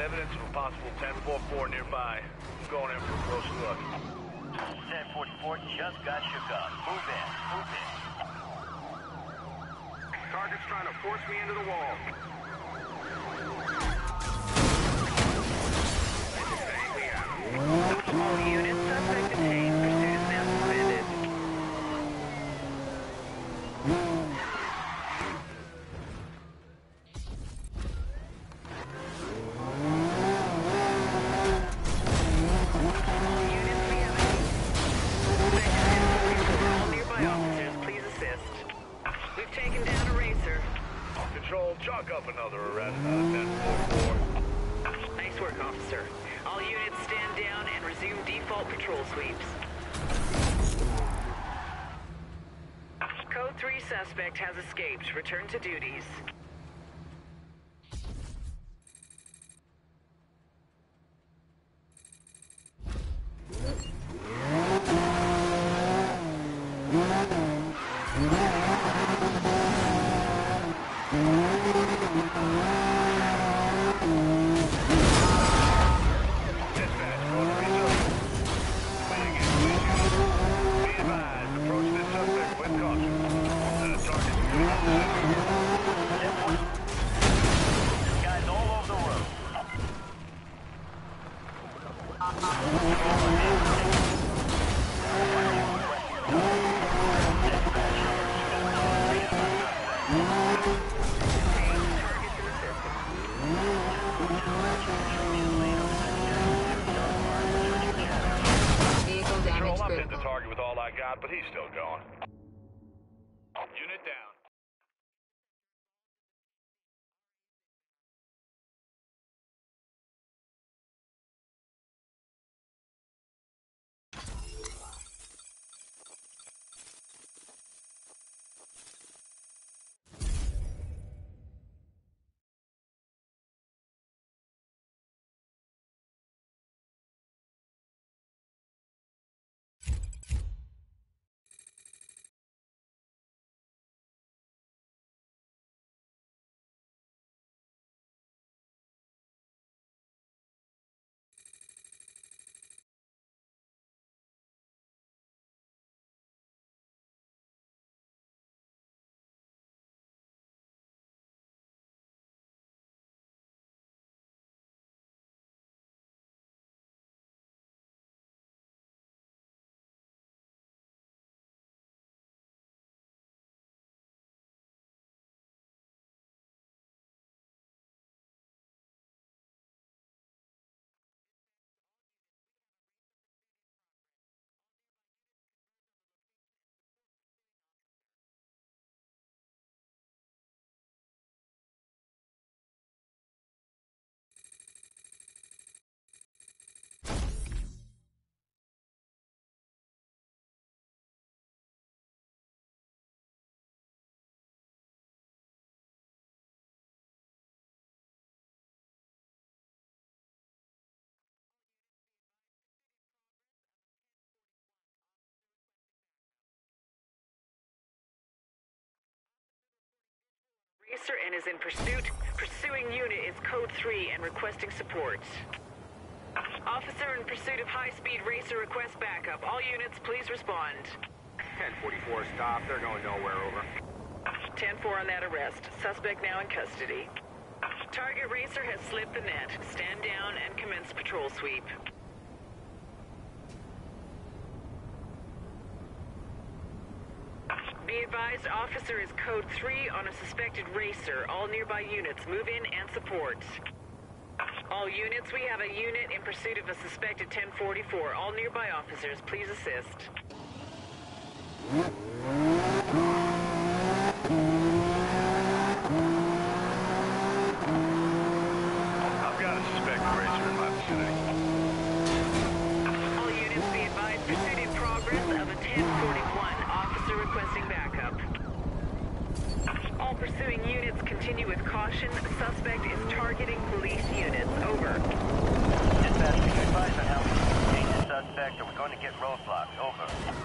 evidence of a possible 10-4 has escaped. Return to duty. Racer and is in pursuit. Pursuing unit is code 3 and requesting support. Officer in pursuit of high-speed racer requests backup. All units, please respond. 1044, stop. They're going nowhere, over. 104 on that arrest. Suspect now in custody. Target racer has slipped the net. Stand down and commence patrol sweep. Advised, officer is code 3 on a suspected racer. All nearby units move in and support. All units, we have a unit in pursuit of a suspected 1044. All nearby officers, please assist. I've got a suspected racer in my vicinity. All units be advised pursuit in progress of a 1041. Officer requesting backup. All pursuing units continue with caution. Suspect is targeting police units. Over. Dispatch, can you advise on how we contain the suspect? Are we going to get roadblocks? Over.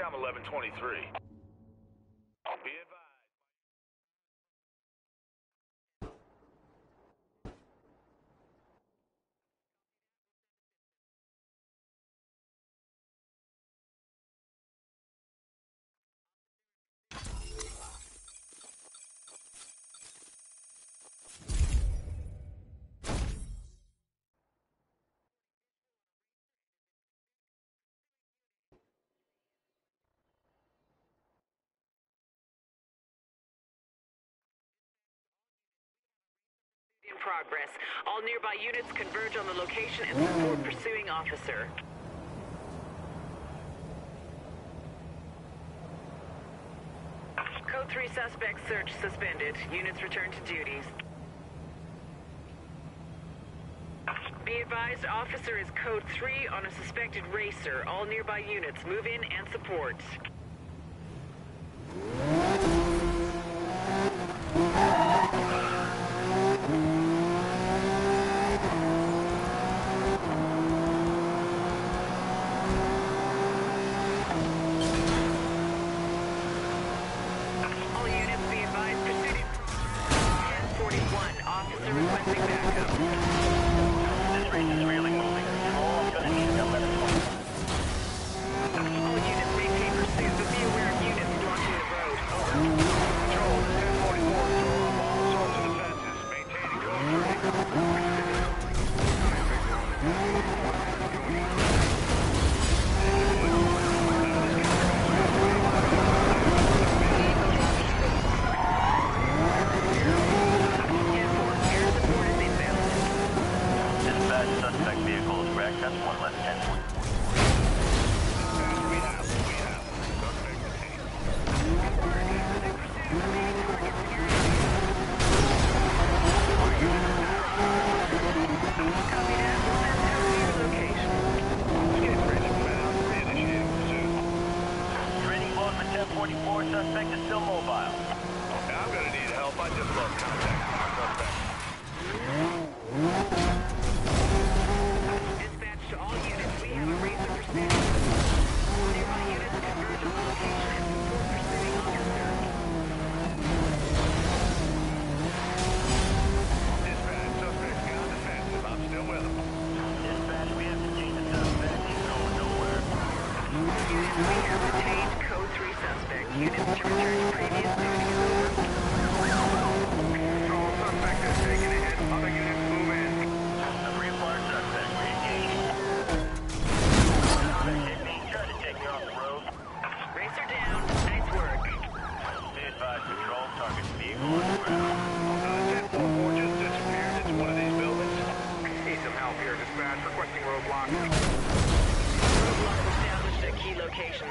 I'm 1123. In progress. All nearby units converge on the location and support mm. pursuing officer. Code 3 suspect search suspended. Units return to duties. Be advised, officer is code 3 on a suspected racer. All nearby units move in and support. Mm. block. Roadblock established at key location.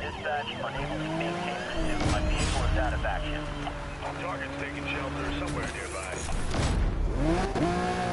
Dispatch, unable to maintain pursuit. My vehicle is out of action. Target's taking shelter somewhere nearby.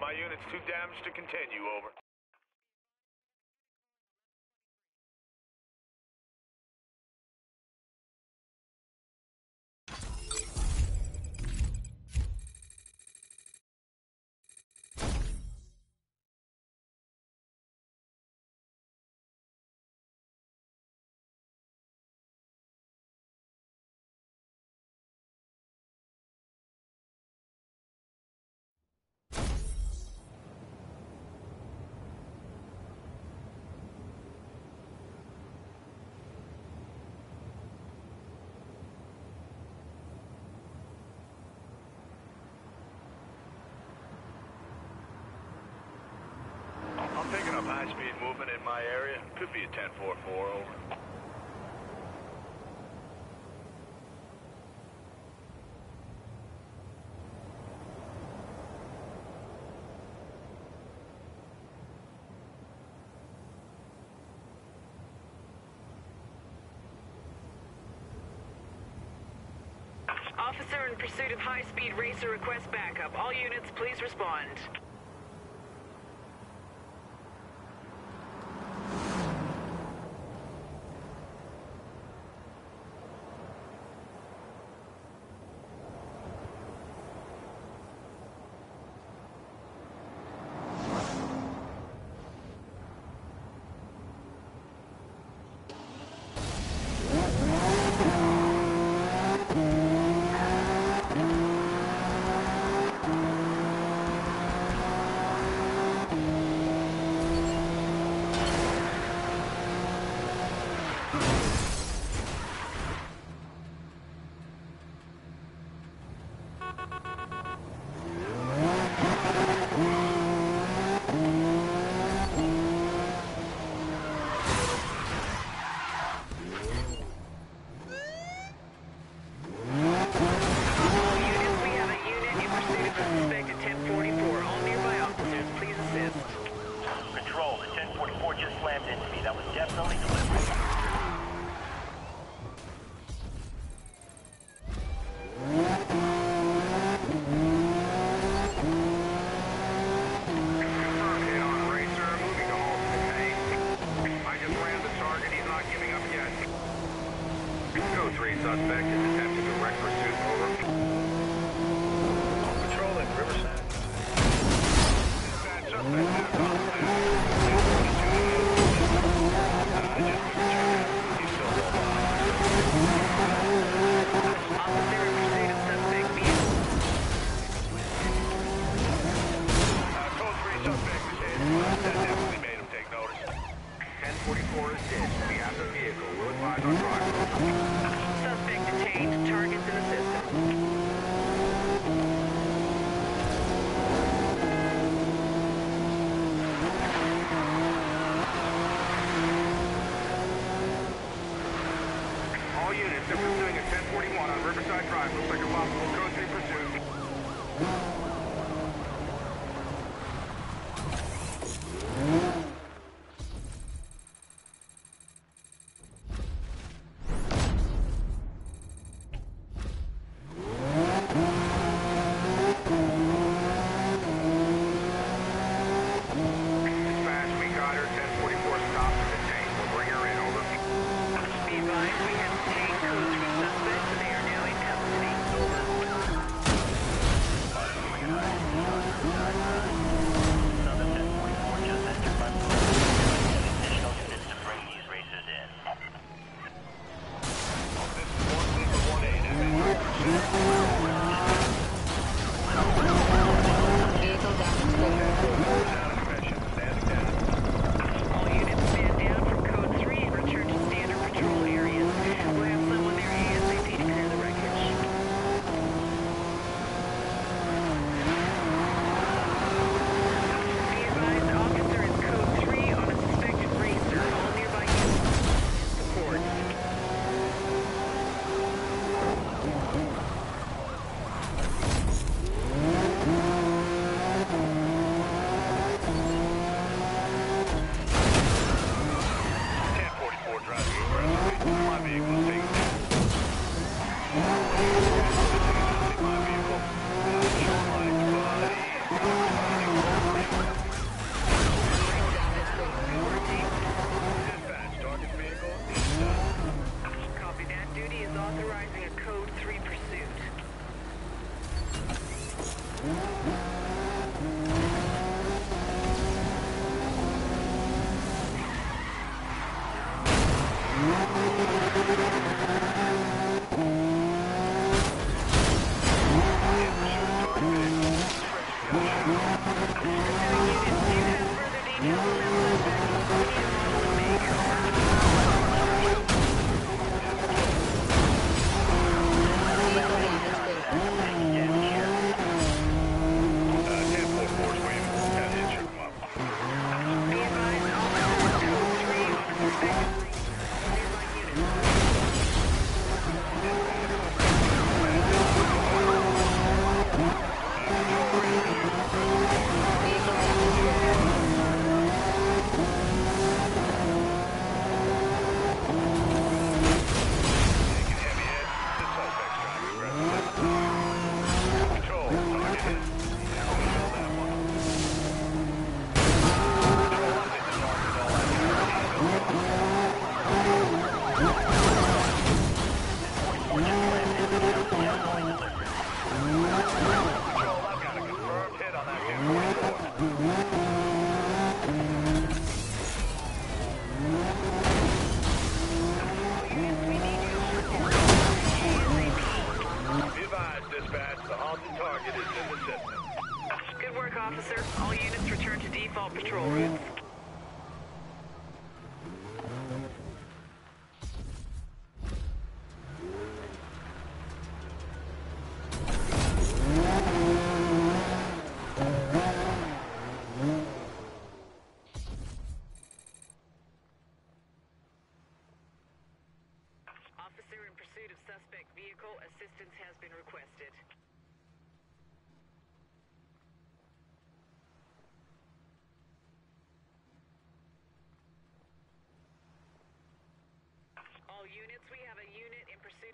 My unit's too damaged to continue, over. in my area. Could be a 1044, over. Officer in pursuit of high-speed racer requests backup. All units, please respond.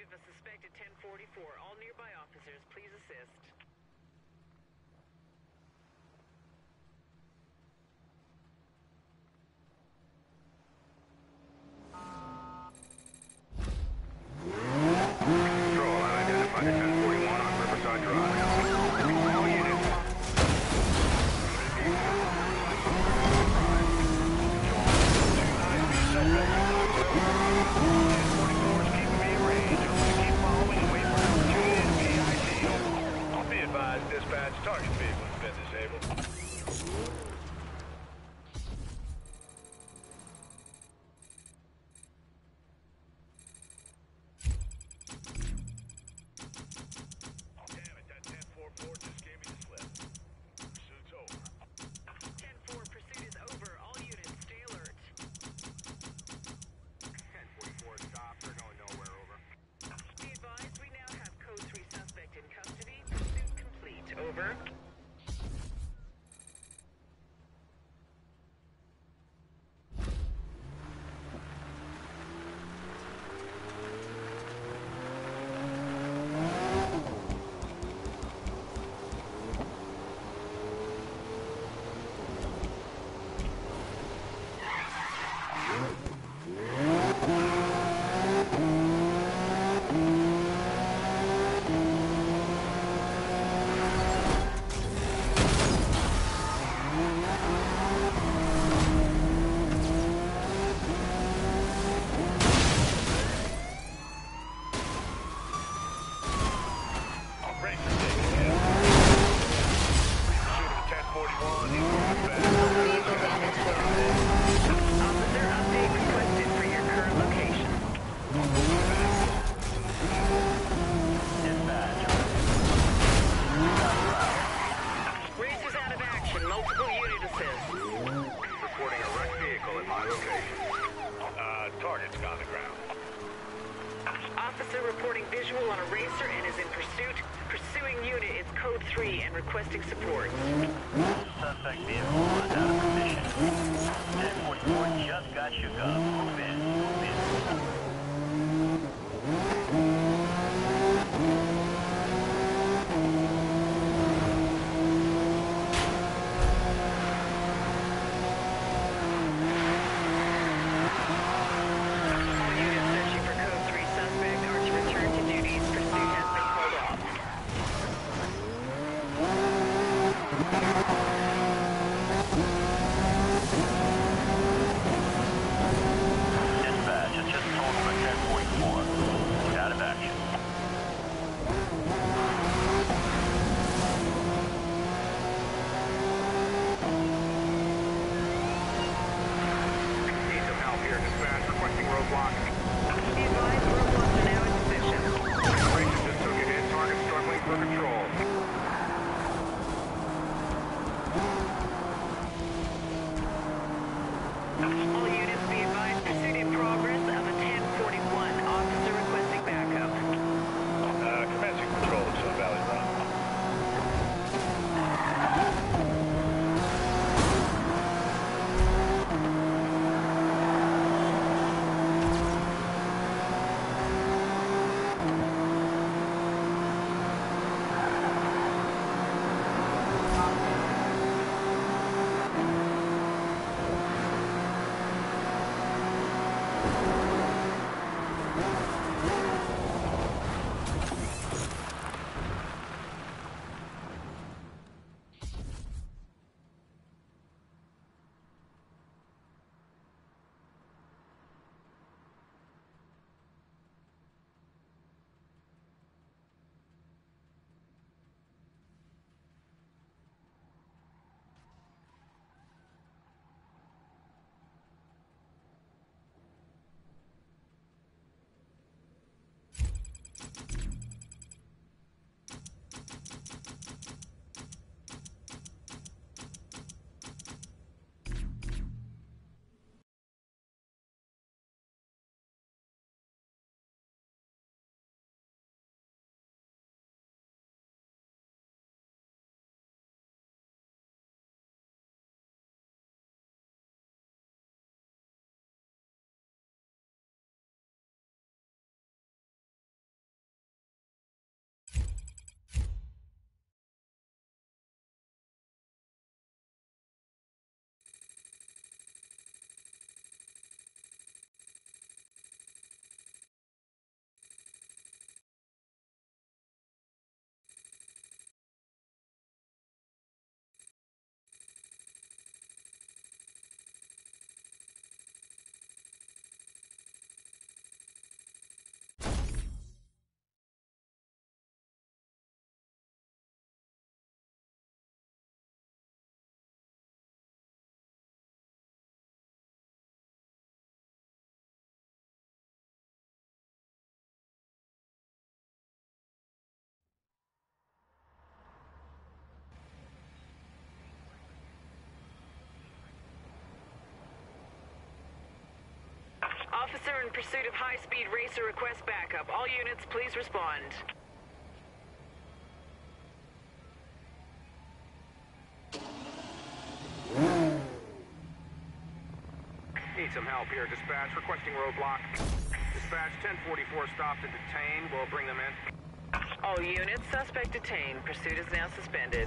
of a suspected 1044. All nearby officers, please assist. Officer in pursuit of high-speed racer requests backup. All units, please respond. Need some help here, dispatch. Requesting roadblock. Dispatch, 1044 stopped and detained. We'll bring them in. All units, suspect detained. Pursuit is now suspended.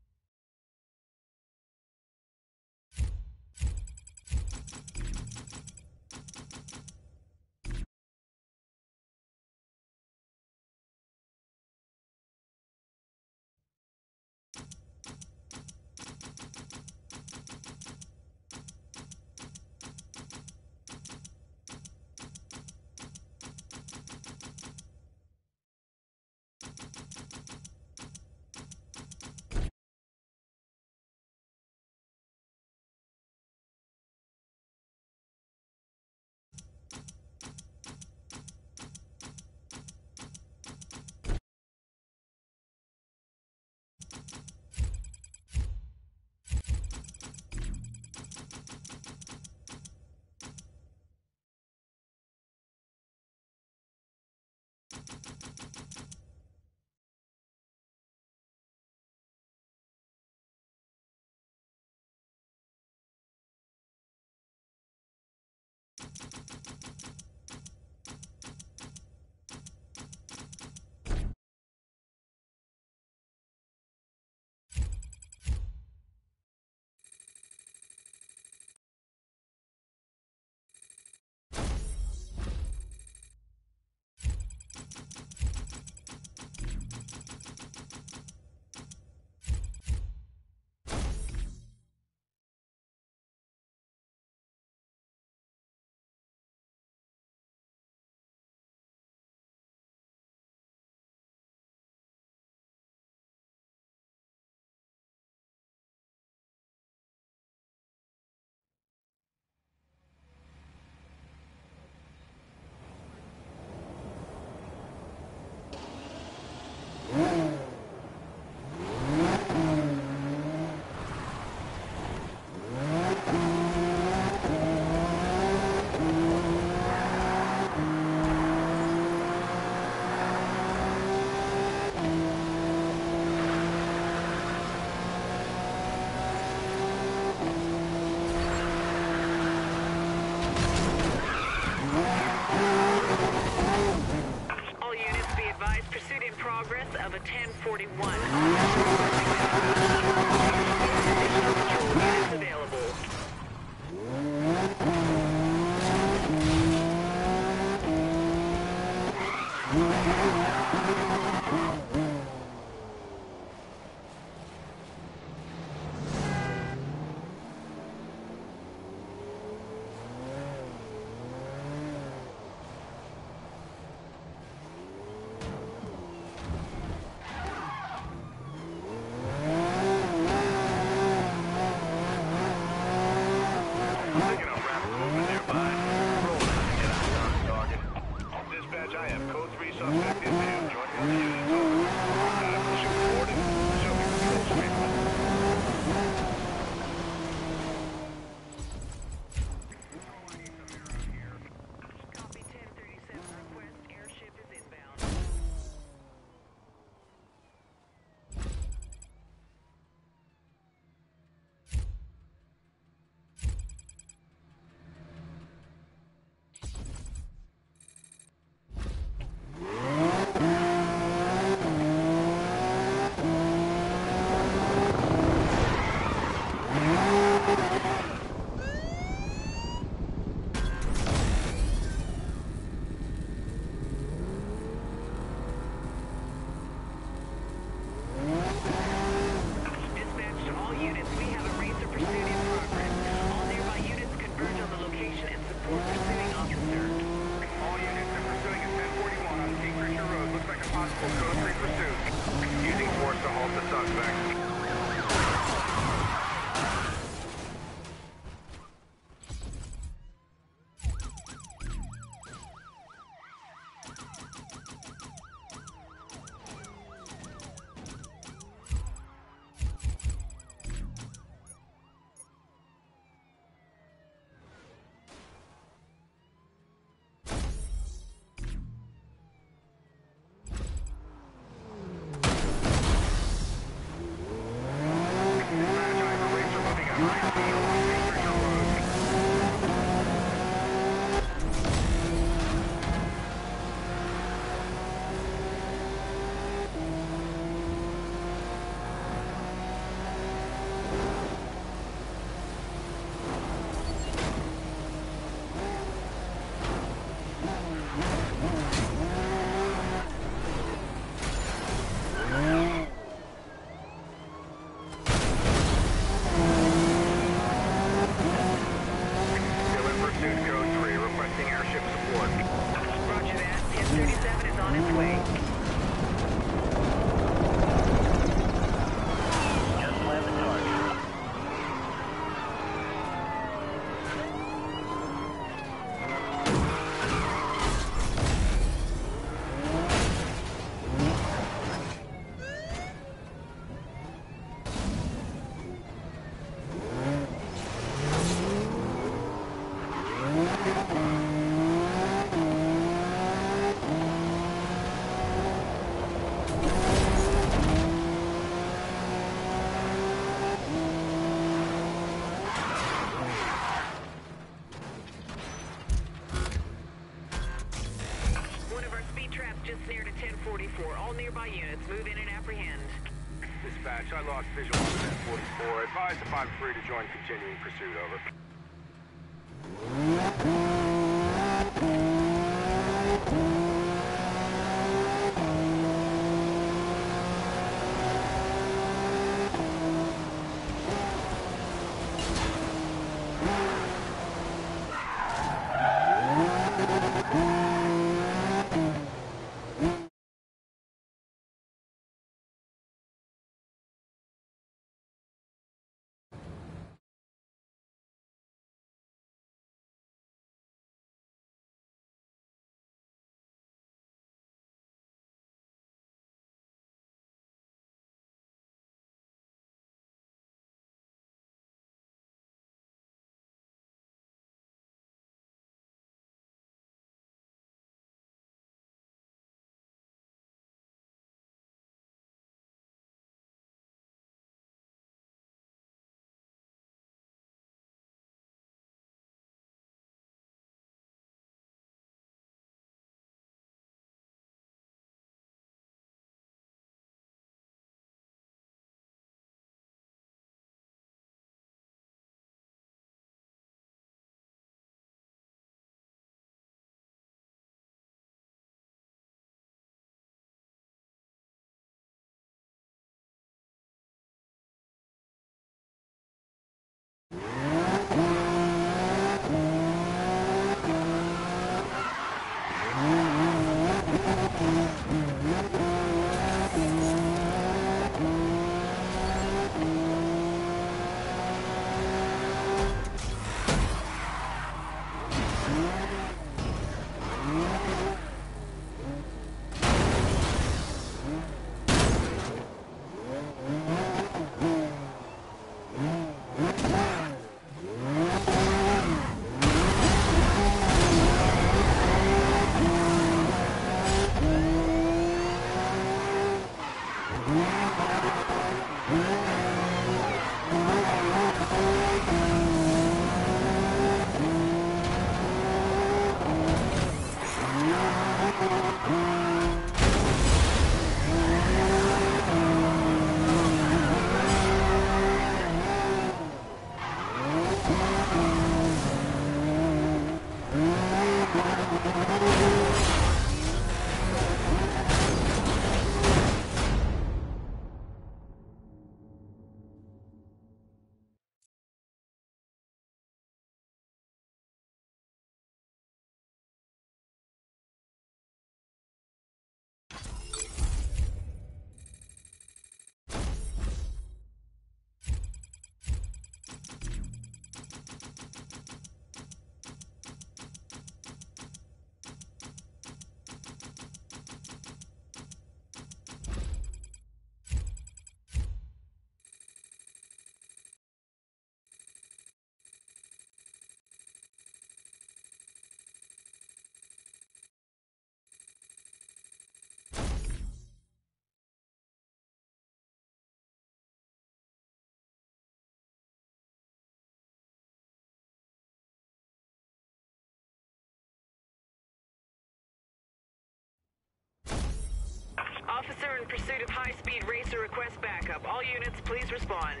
Officer in pursuit of high-speed racer request backup. All units, please respond.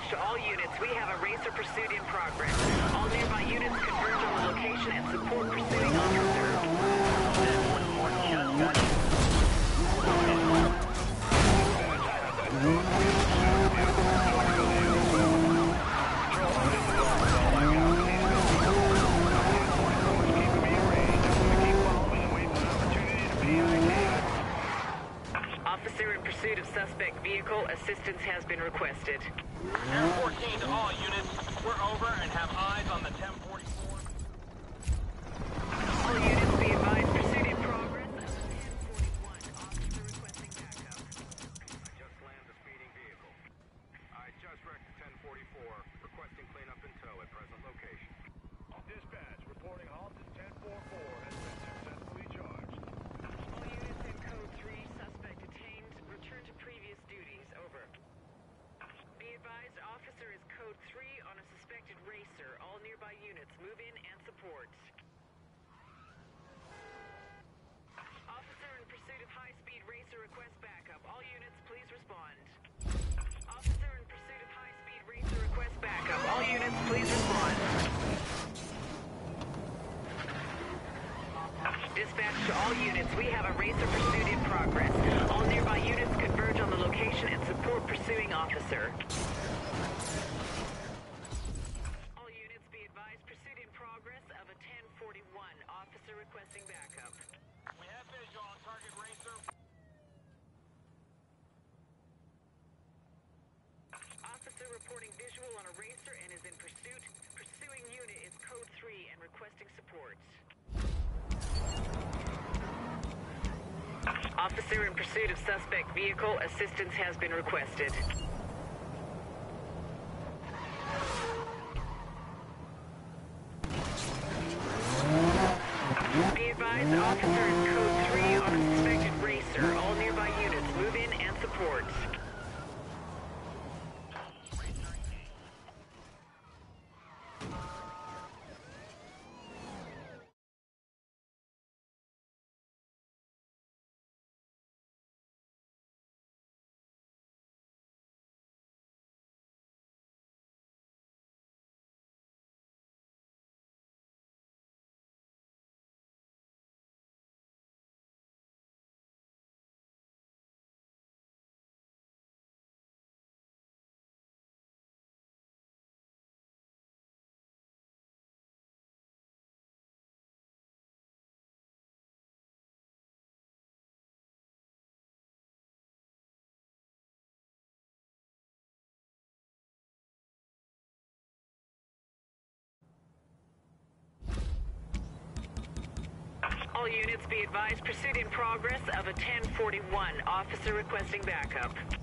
Dispatch to all units, we have a racer pursuit in progress. Tracer pursuit in progress. All nearby units converge on the location and support pursuing officer. All units be advised pursuit in progress of a 1041. Officer requesting backup. We have visual on target Racer. Officer reporting visual on a racer and is in pursuit. Pursuing unit is code 3 and requesting support. Officer in pursuit of suspect vehicle, assistance has been requested. All units be advised, pursuit in progress of a 1041. Officer requesting backup.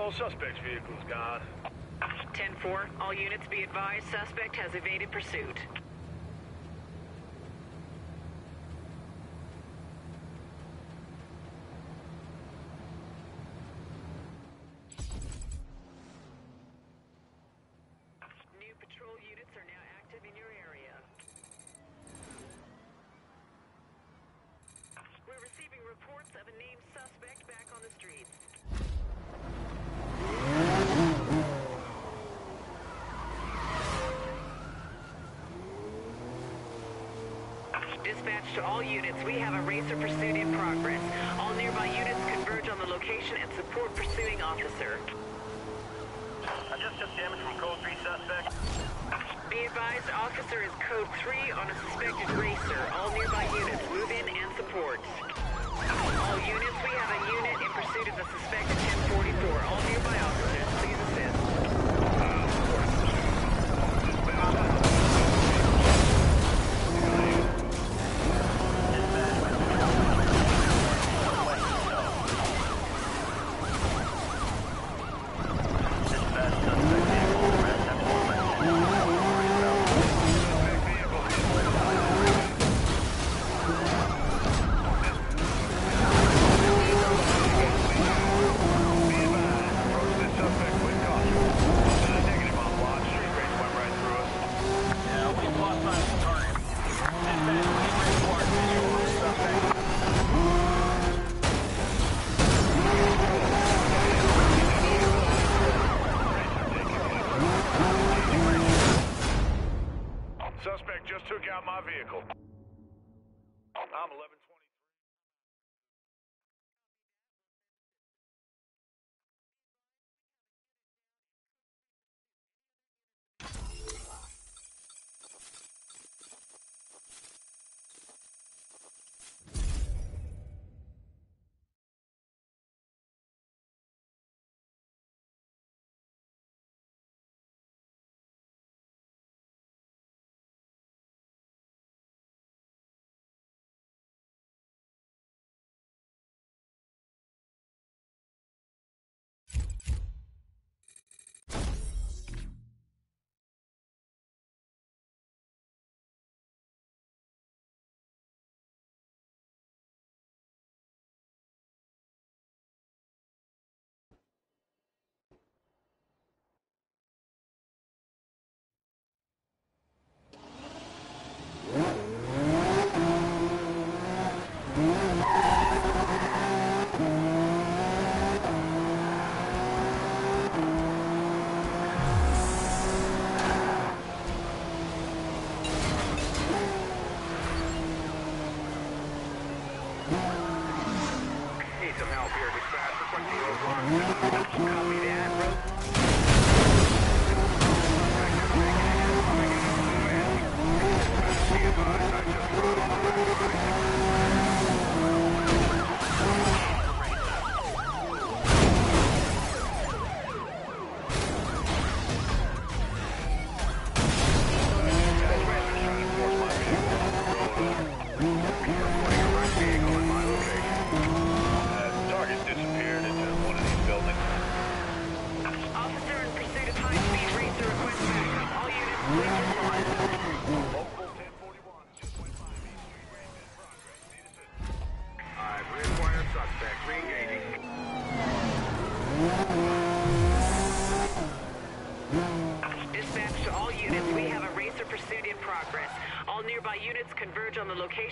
all suspects' vehicles, God. 10-4, all units be advised suspect has evaded pursuit.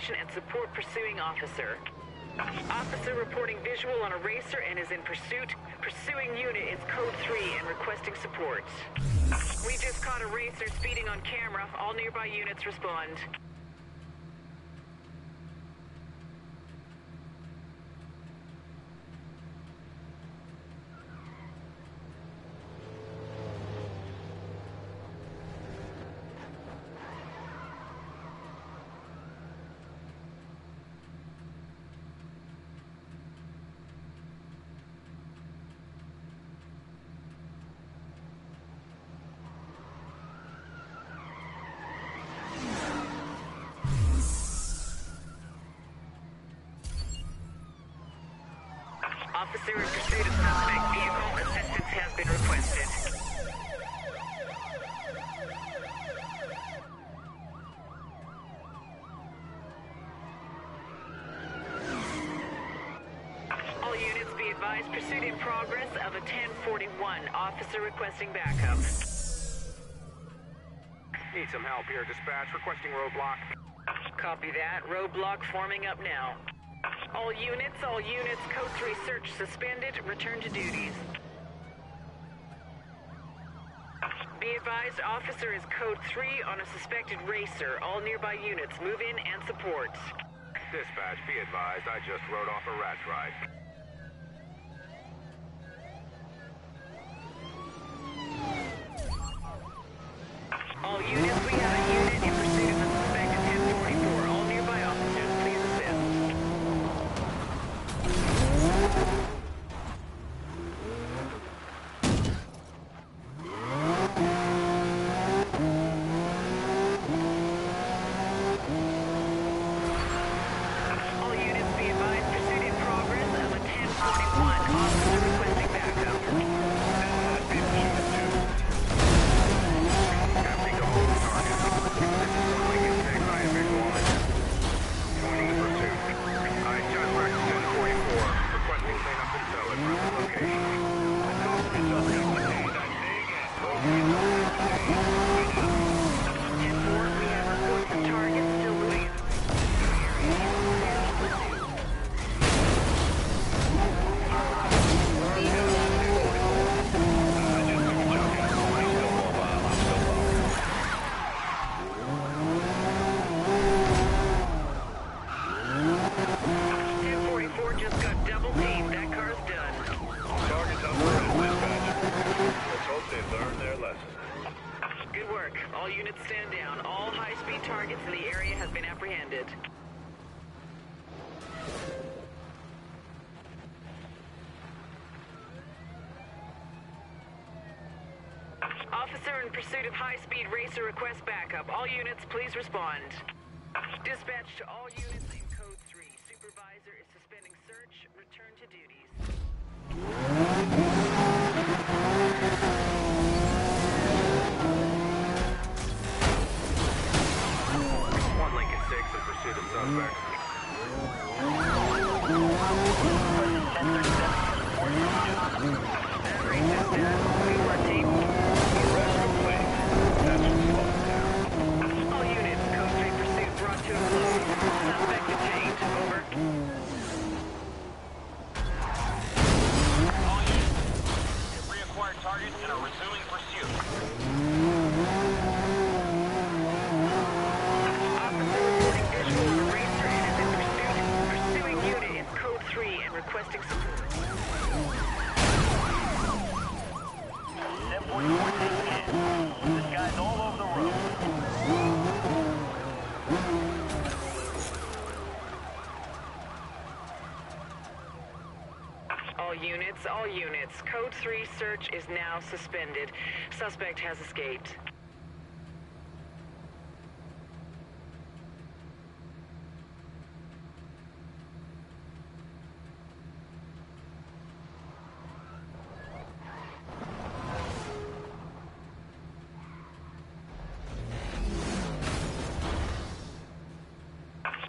And support pursuing officer. Officer reporting visual on a racer and is in pursuit. Pursuing unit is code 3 and requesting support. We just caught a racer speeding on camera. All nearby units respond. 1, officer requesting backup. Need some help here, dispatch. Requesting roadblock. Copy that. Roadblock forming up now. All units, all units, code 3 search suspended. Return to duties. Be advised, officer is code 3 on a suspected racer. All nearby units, move in and support. Dispatch, be advised, I just rode off a rat ride. Respond. Dispatch to 3 search is now suspended. Suspect has escaped.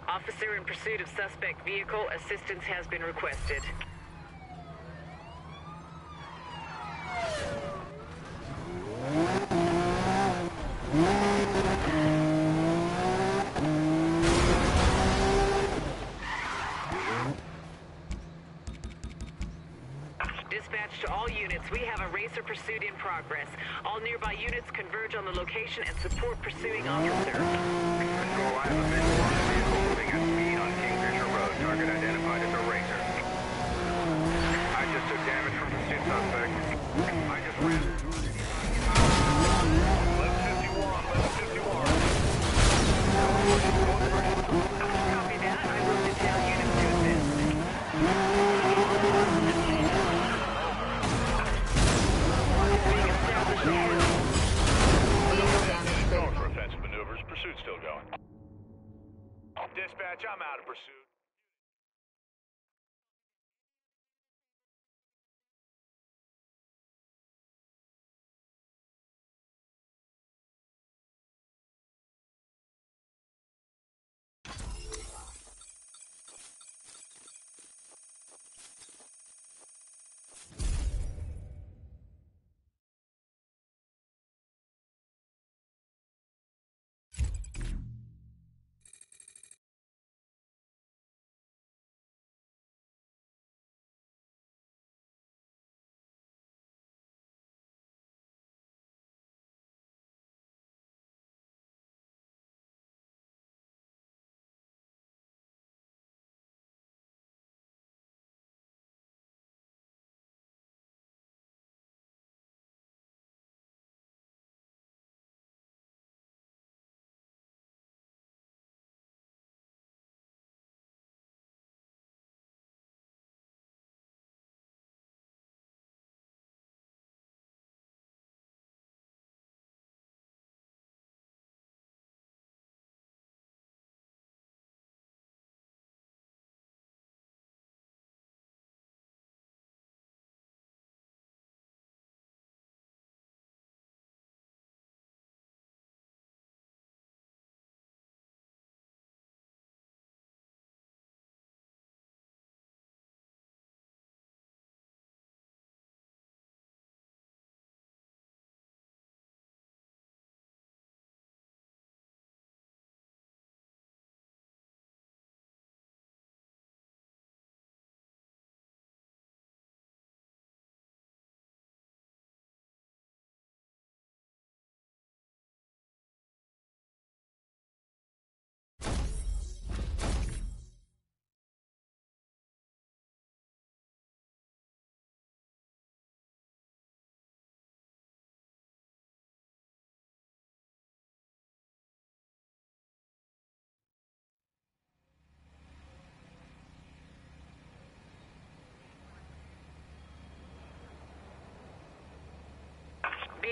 Officer in pursuit of suspect vehicle, assistance has been requested. Dispatch to all units, we have a racer pursuit in progress. All nearby units converge on the location and support pursuing officer. Control, I have a on vehicle moving at speed on Kingfisher Road. Target identified as a racer. I just took damage from pursuit suspect. I just ran.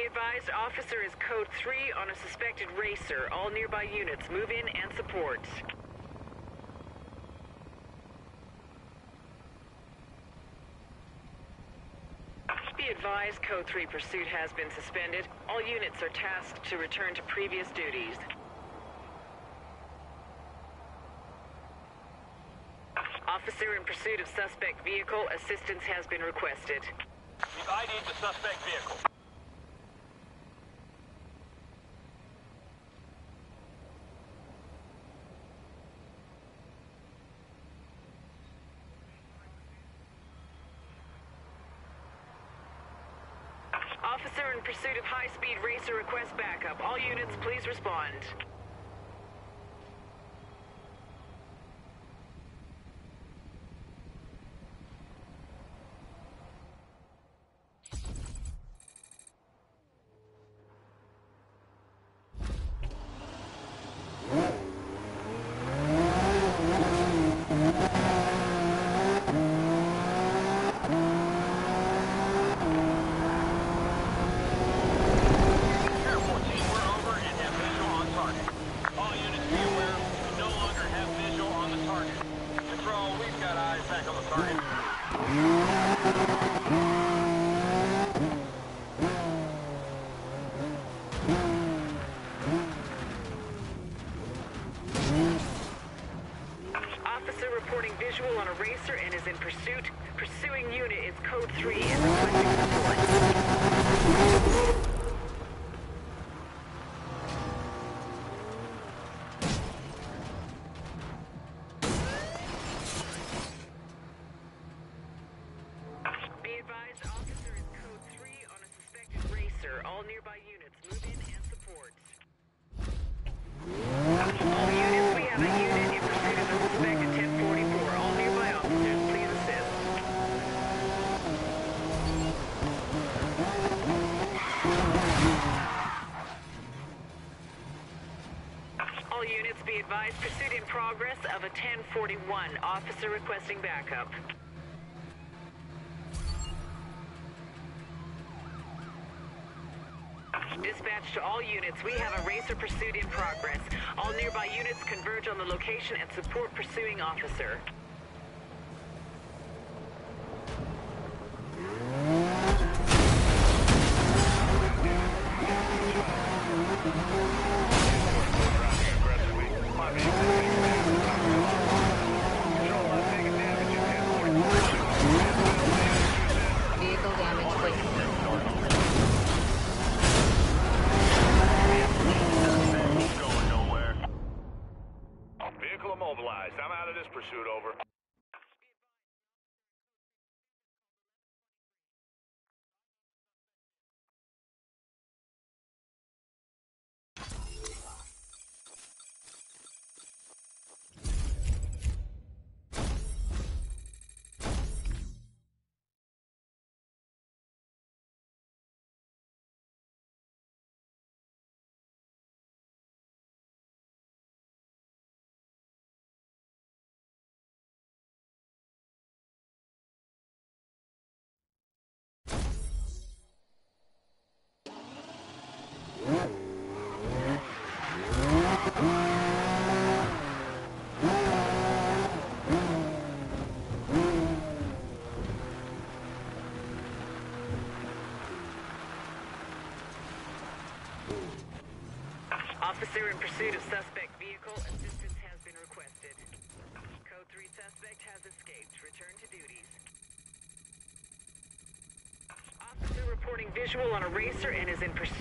Advised, officer is code 3 on a suspected racer. All nearby units move in and support. Be advised, code 3 pursuit has been suspended. All units are tasked to return to previous duties. Officer in pursuit of suspect vehicle, assistance has been requested. We've ID'd the suspect vehicle. Officer in pursuit of high-speed racer request backup. All units, please respond. Progress of a 1041. Officer requesting backup. Dispatch to all units. We have a racer pursuit in progress. All nearby units converge on the location and support pursuing officer. Pursuit of suspect vehicle. Assistance has been requested. Code 3 suspect has escaped. Return to duties. Officer reporting visual on a racer and is in pursuit.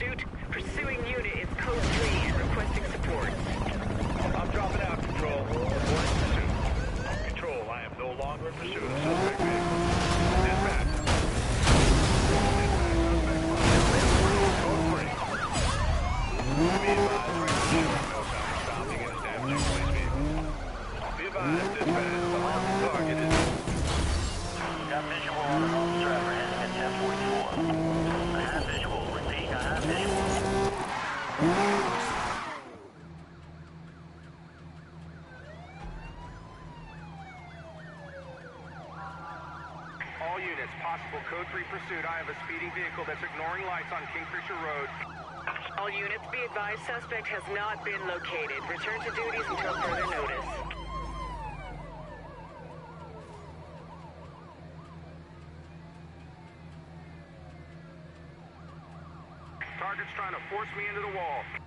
pursuit. I have a speeding vehicle that's ignoring lights on Kingfisher Road. All units be advised, suspect has not been located. Return to duties until further notice. Target's trying to force me into the wall.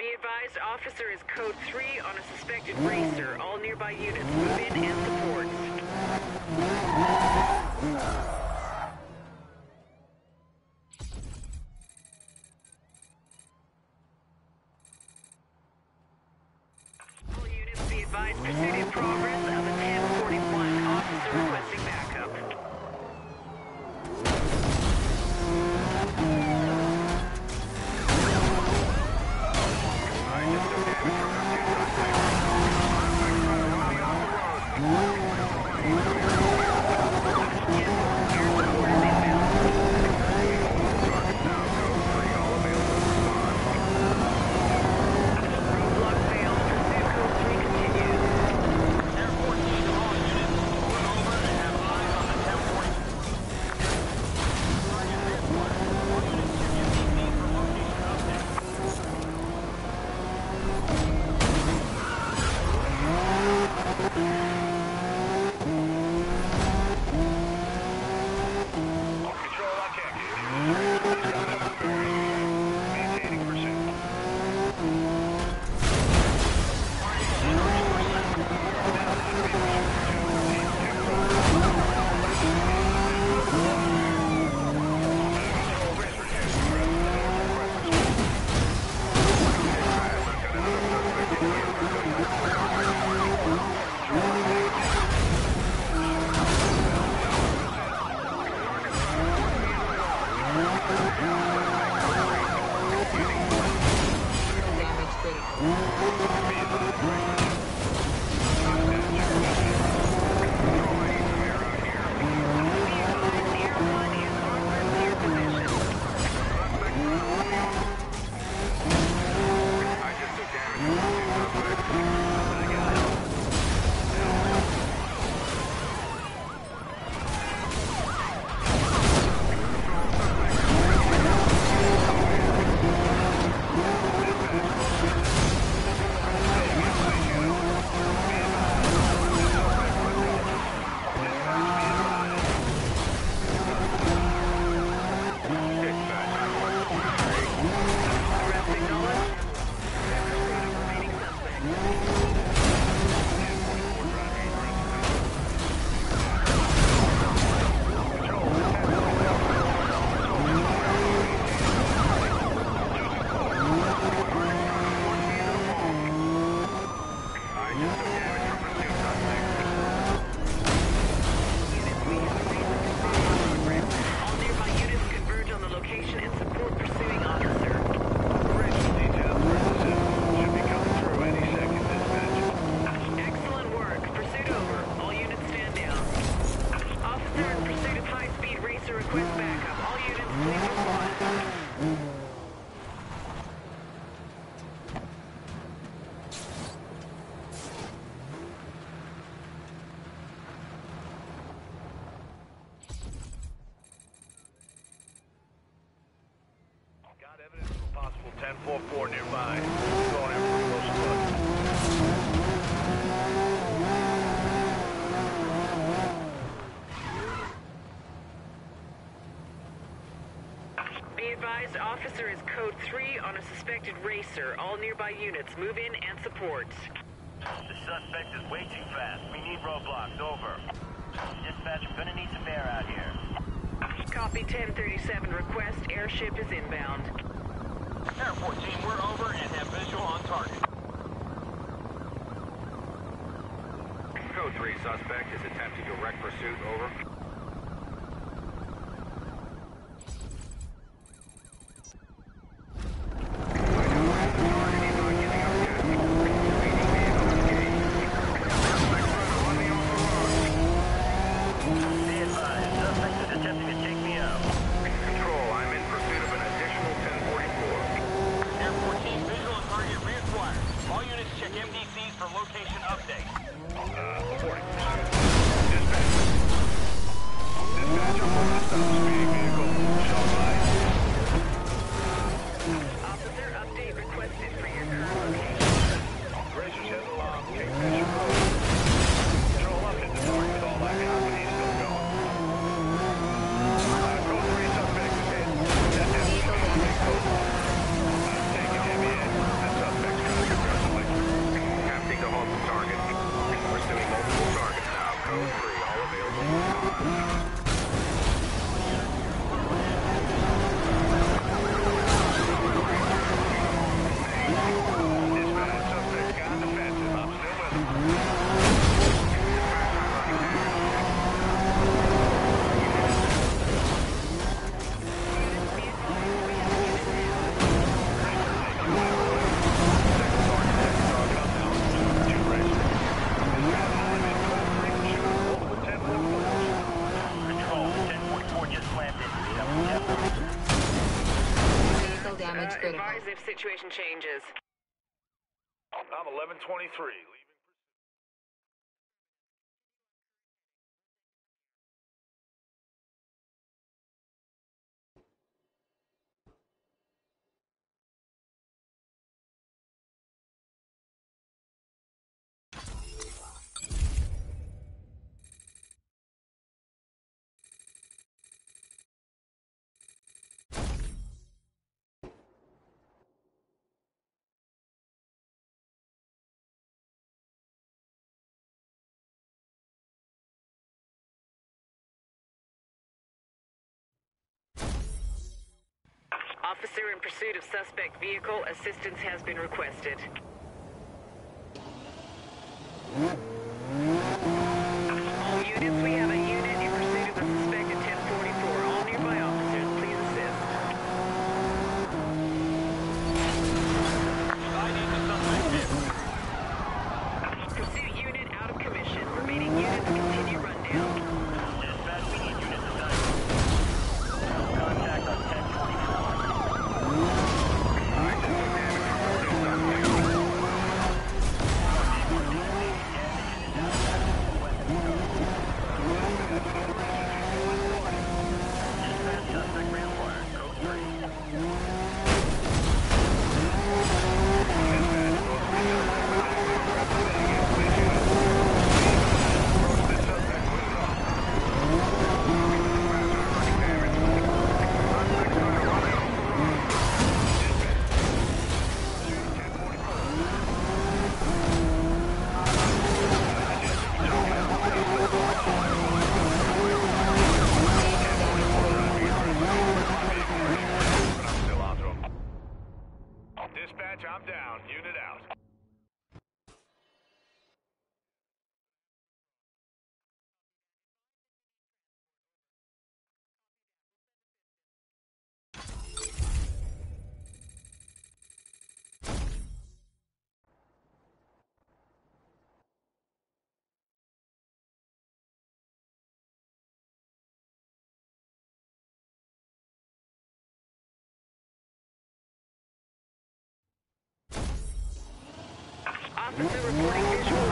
Be advised, officer is code 3 on a suspected racer. All nearby units, move in and support. nearby. Be advised, officer is code 3 on a suspected racer. All nearby units, move in and support. The suspect is way too fast. We need roadblocks. Over. Dispatch, we're gonna need some air out here. Copy 1037. Request airship is inbound. Air 14, we're over and have visual on target. Code 3 suspect is attempting direct pursuit, over. uh, advise if situation changes. Officer in pursuit of suspect vehicle, assistance has been requested. Officer reporting visual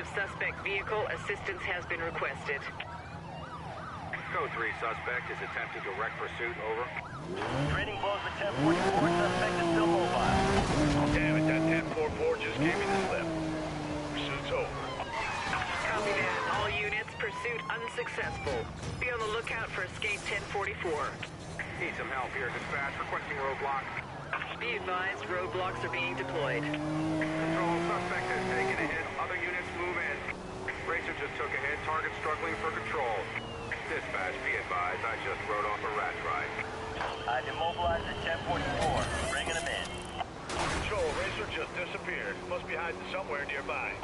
of suspect vehicle. Assistance has been requested. Code 3 suspect is attempting direct pursuit. Over. Trading blows with 1044, suspect is still mobile. Damn it, that 1044 just gave me the slip. Pursuit's over. Copy that. All units, pursuit unsuccessful. Be on the lookout for escape 1044. Need some help here, dispatch. Requesting roadblock. Be advised, roadblocks are being deployed. Control, suspect has taken a hit. Other units move in. Racer just took a hit. Target struggling for control. Dispatch, be advised. I just rode off a rat ride. I've immobilized at 1044. Bringing him in. Control, Racer just disappeared. Must be hiding somewhere nearby.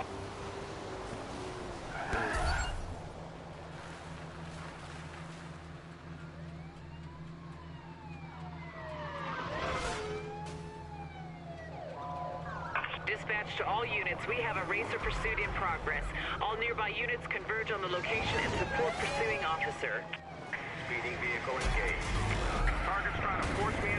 To all units, we have a racer pursuit in progress. All nearby units converge on the location and support pursuing officer. Speeding vehicle engaged. Target's trying to force me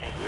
1044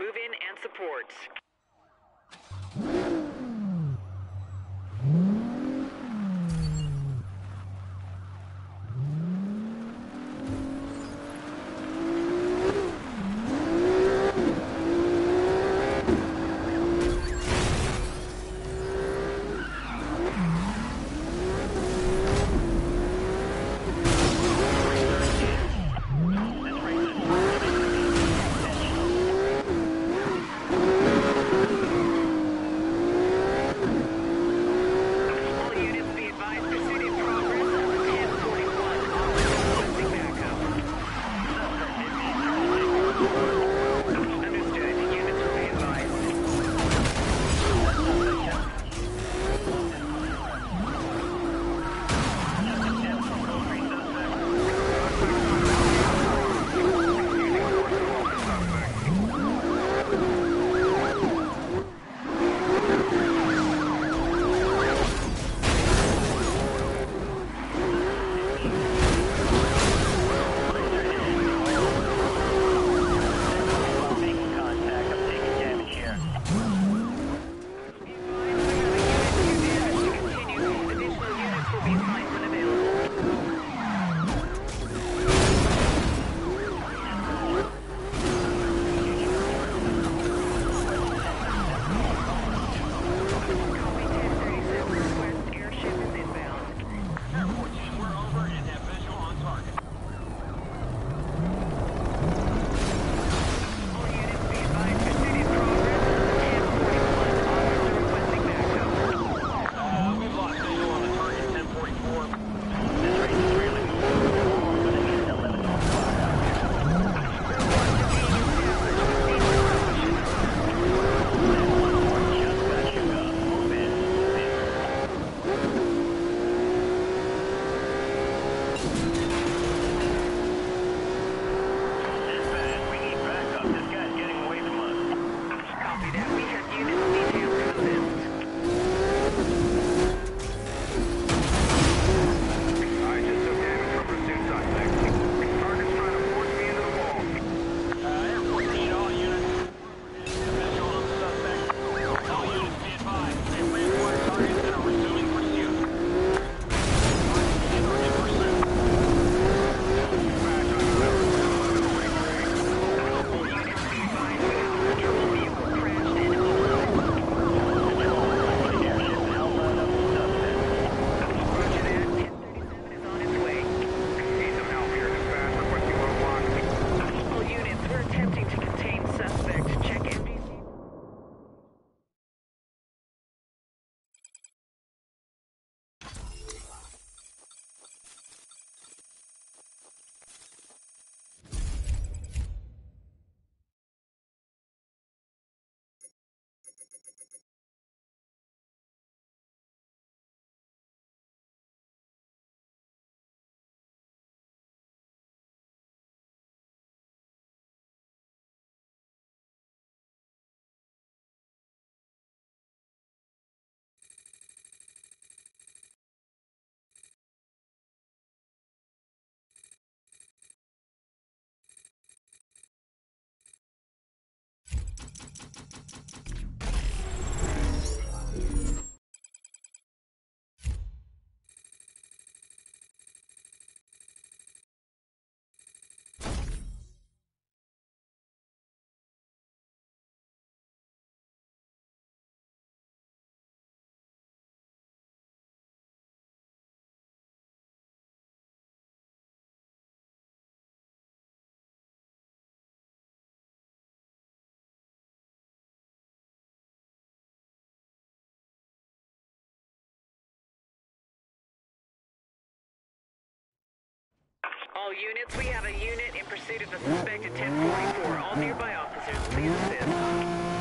Move in and support. All units, we have a unit in pursuit of the suspected 1044. All nearby officers, please assist.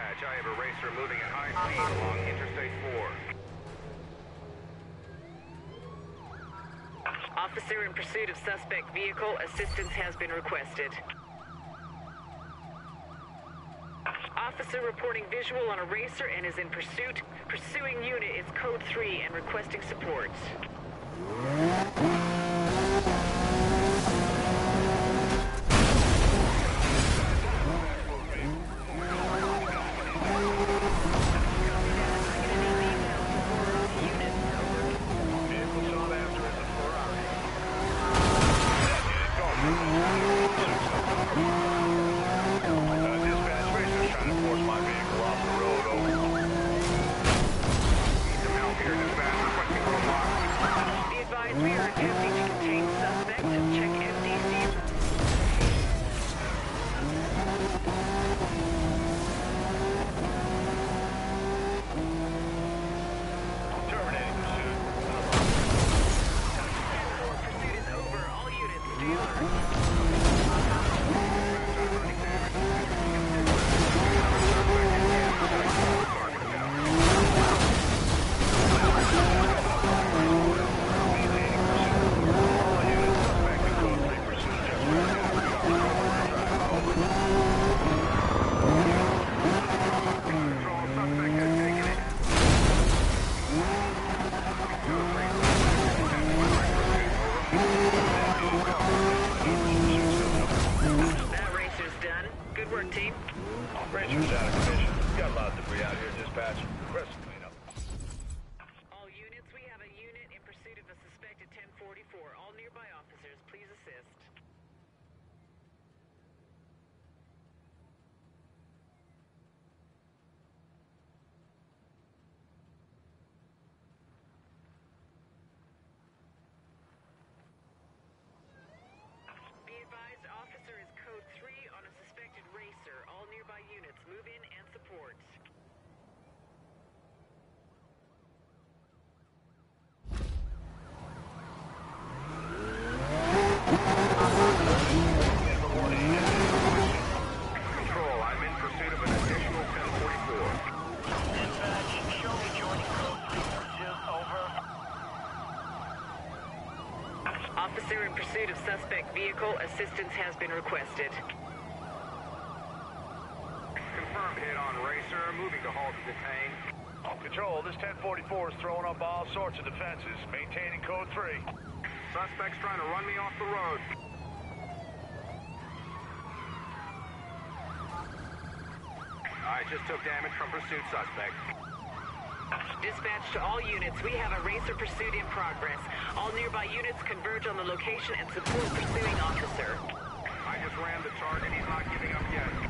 Dispatch, I have a racer moving at high speed along Interstate 4. Officer in pursuit of suspect vehicle, assistance has been requested. Officer reporting visual on a racer and is in pursuit. Pursuing unit is code 3 and requesting support. pursuit of suspect vehicle, assistance has been requested. Confirmed hit-on racer, moving to halt and detain. Control, this 1044 is throwing up all sorts of defenses, maintaining code 3. Suspect's trying to run me off the road. I just took damage from pursuit suspect. Dispatch to all units. We have a racer pursuit in progress. All nearby units converge on the location and support pursuing officer. I just ran the target. He's not giving up yet.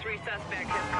three suspects.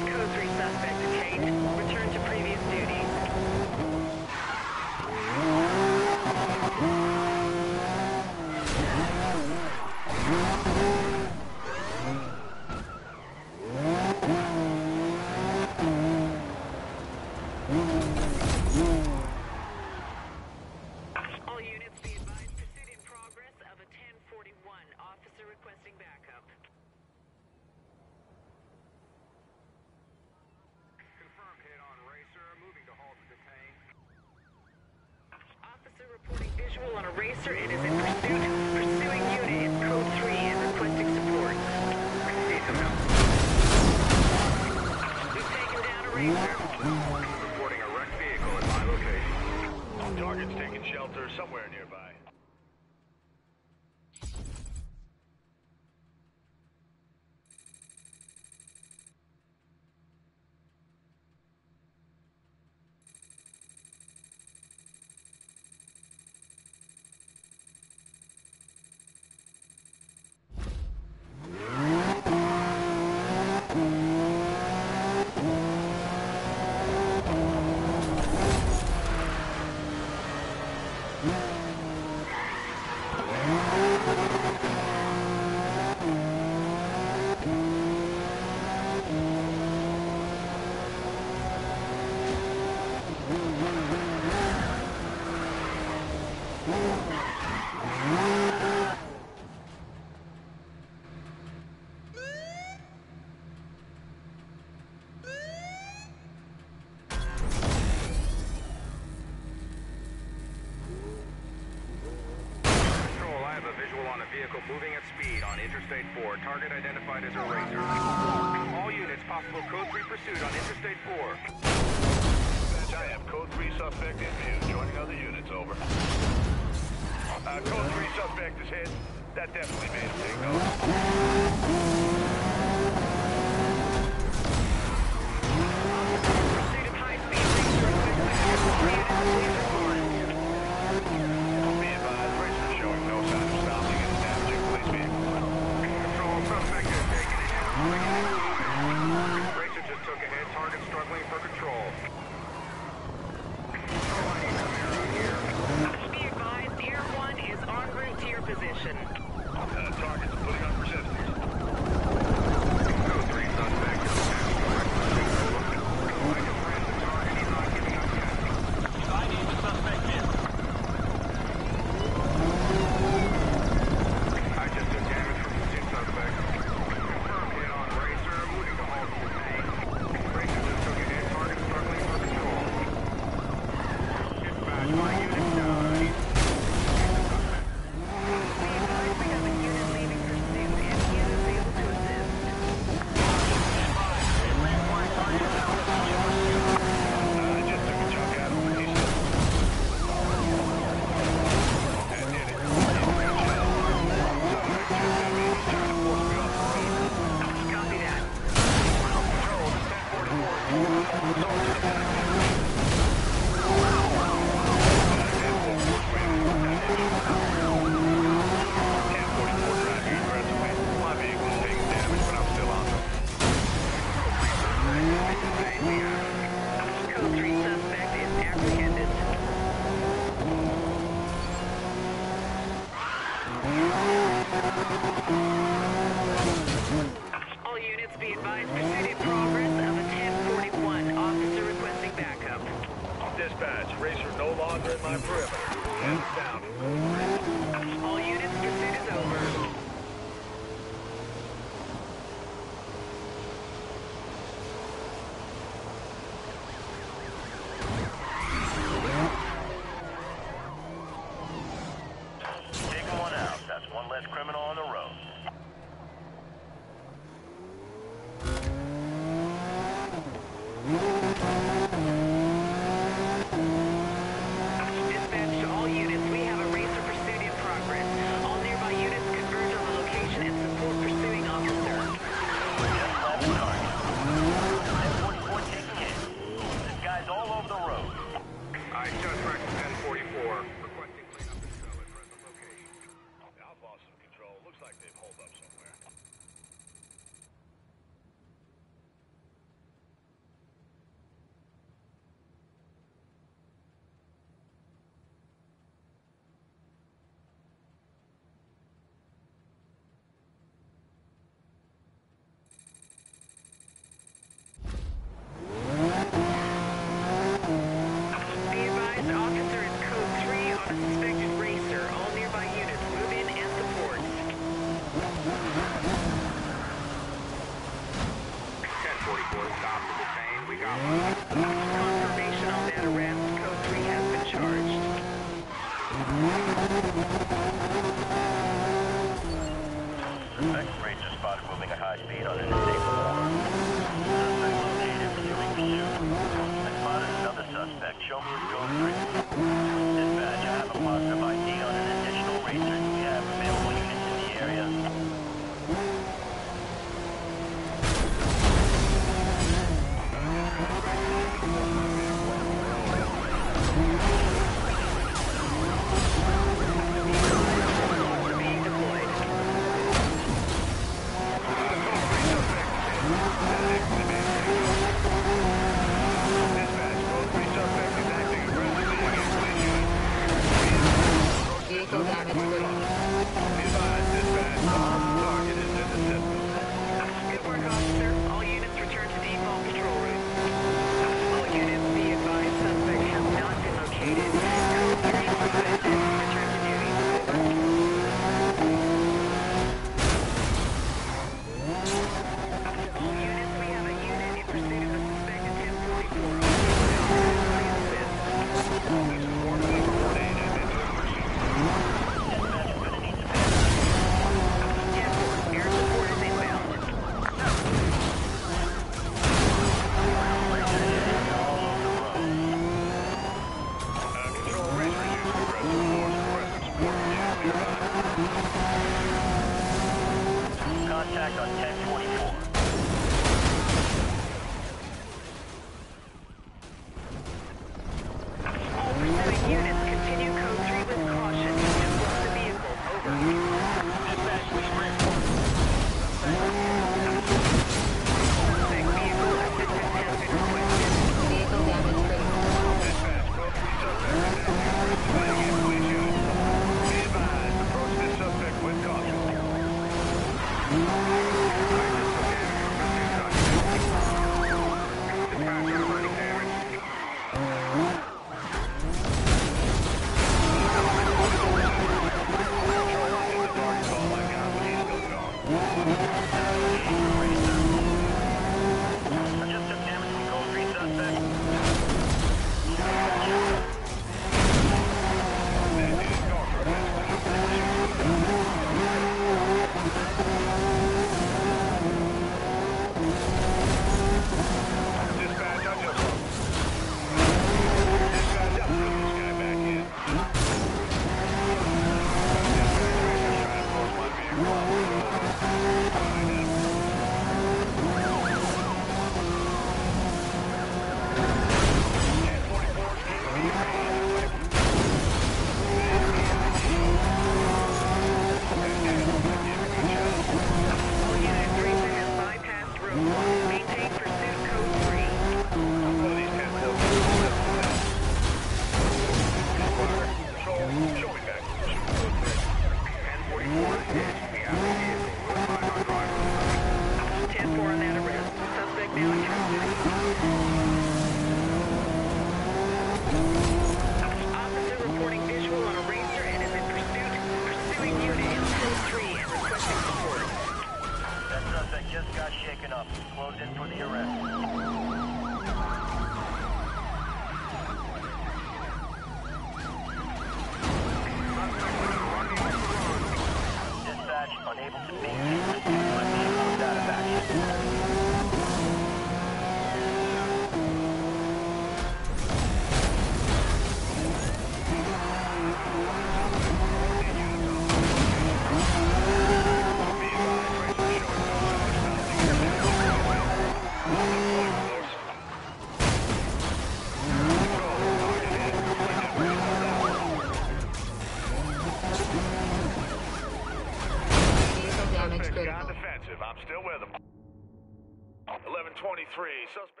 23. Suspect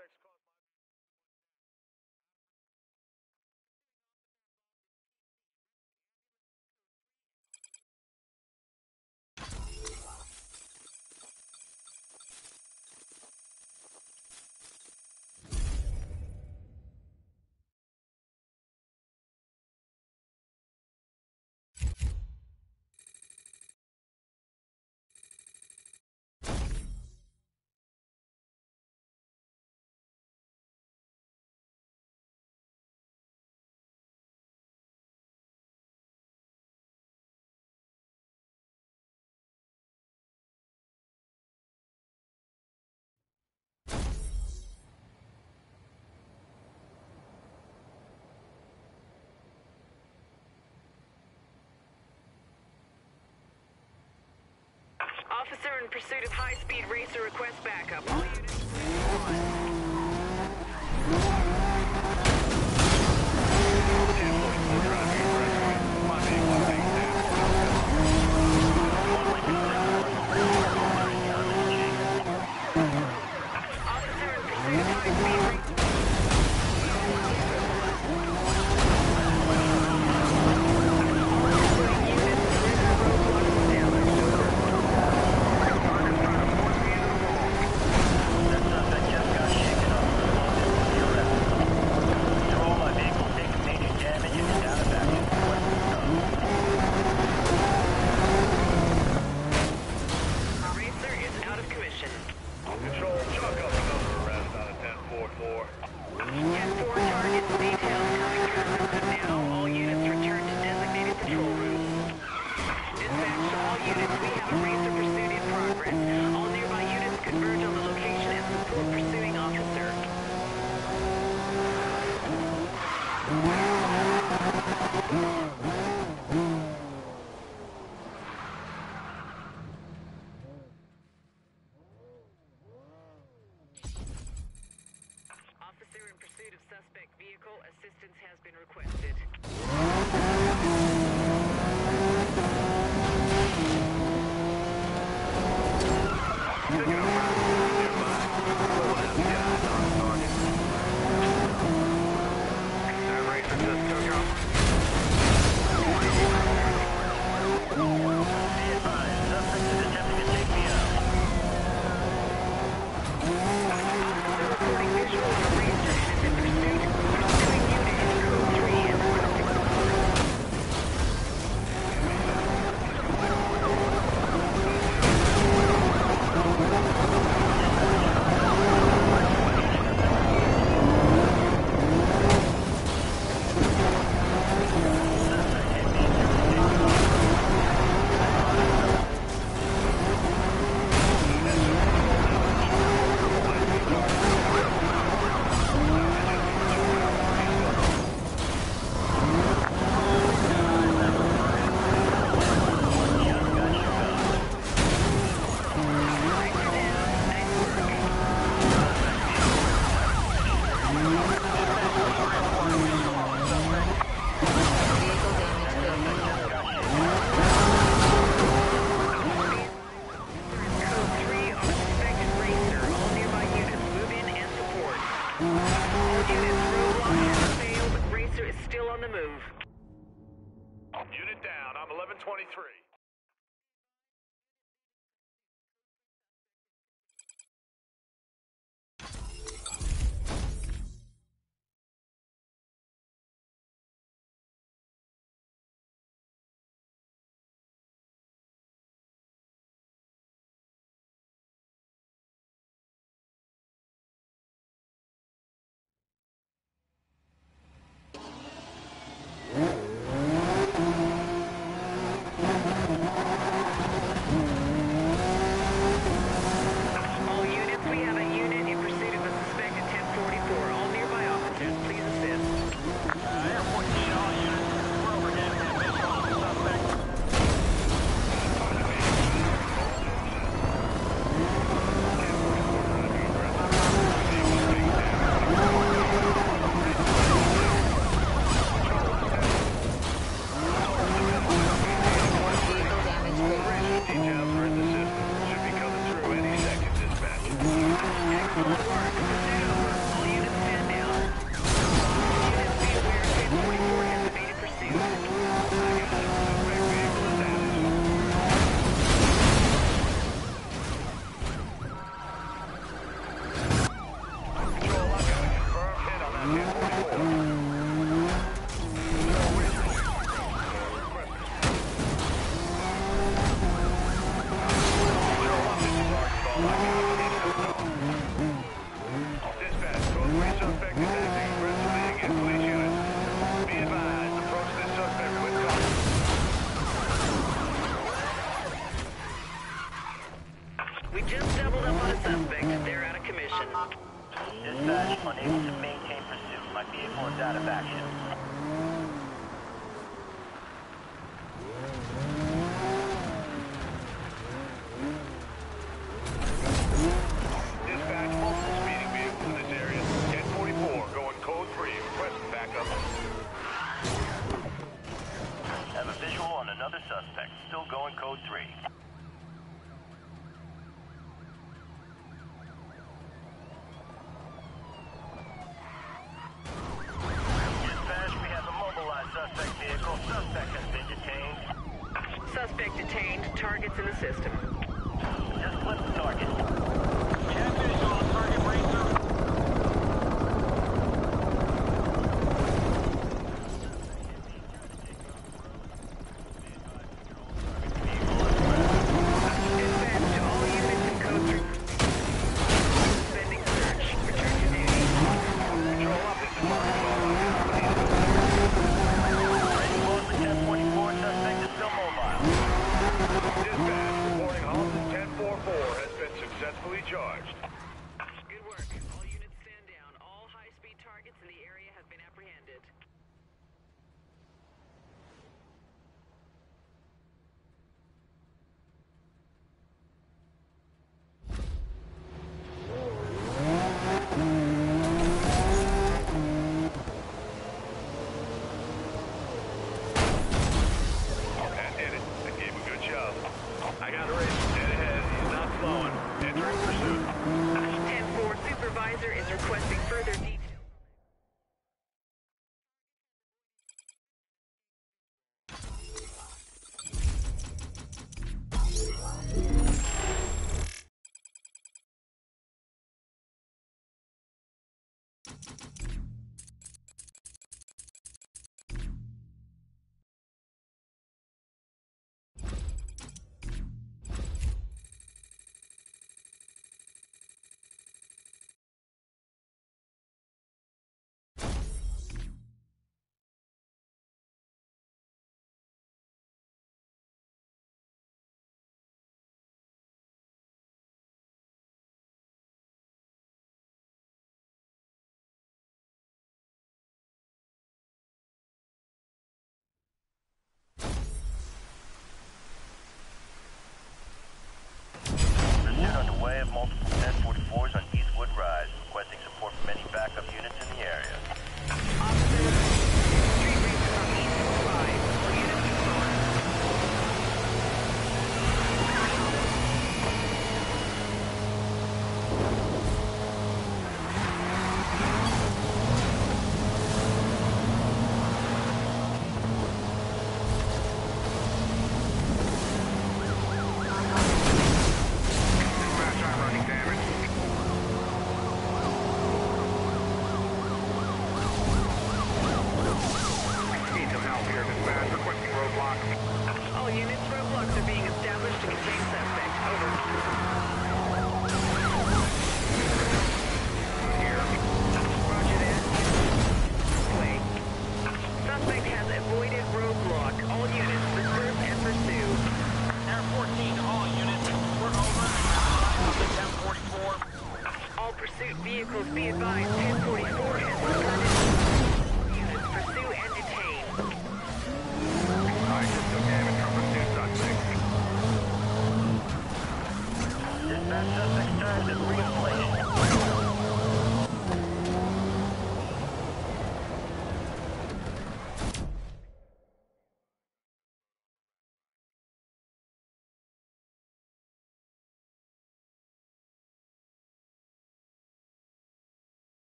Officer in pursuit of high-speed racer requests backup. All units,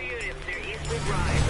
All units near Eastwood Drive.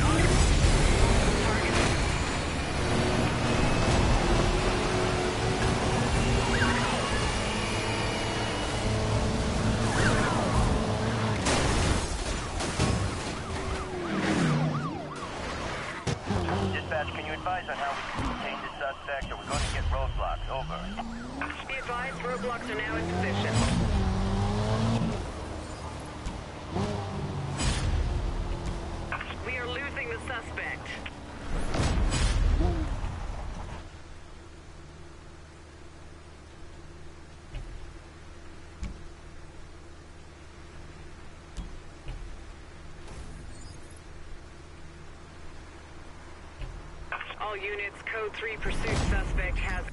All units, code 3 pursuit suspect has...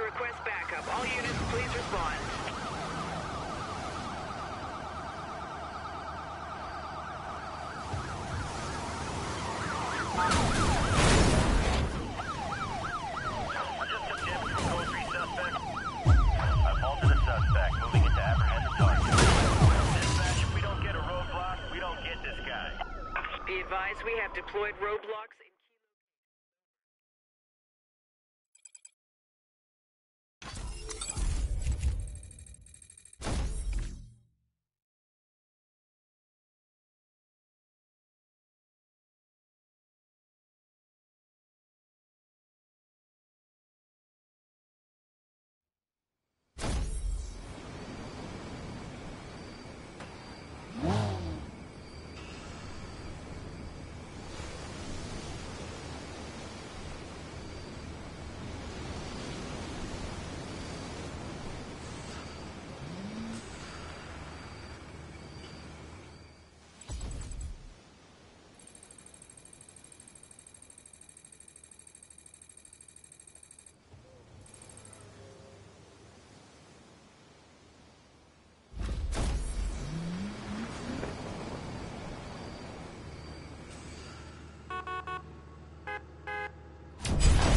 request backup. All units, please respond. I just took damage from code 3 suspect. I've halted a suspect, moving it to apprehend the target. Dispatch, if we don't get a roadblock, we don't get this guy. Be advised we have deployed roadblocks in key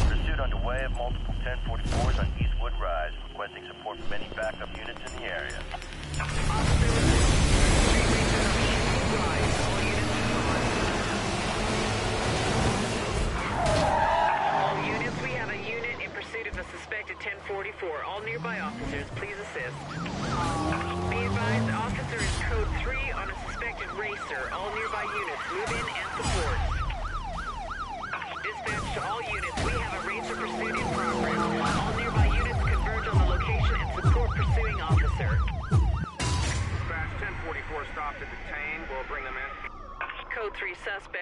Pursuit underway of multiple 1044s on Eastwood Rise, requesting support from any backup units in the area. All units, we have a unit in pursuit of a suspected 1044. All nearby officers, please assist. Be advised, officer is code 3 on a suspected racer. All nearby units, move in and support. Suspect